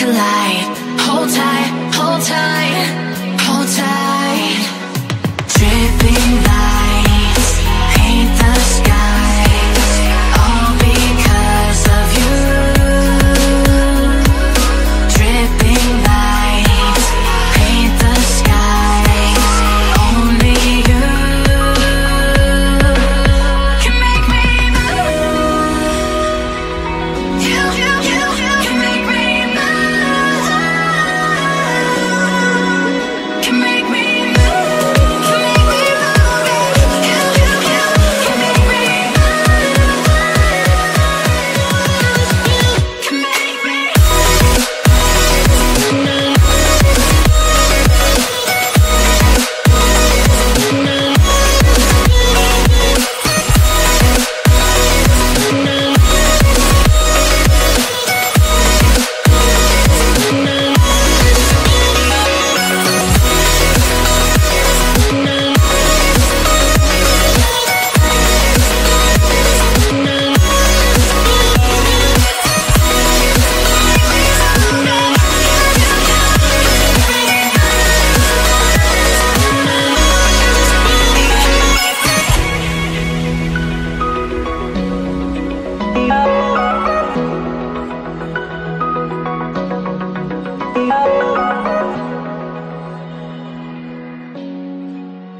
collide. Hold tight, hold tight.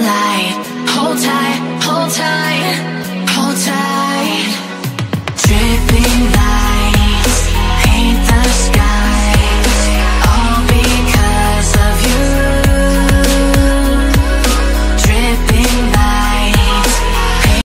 alive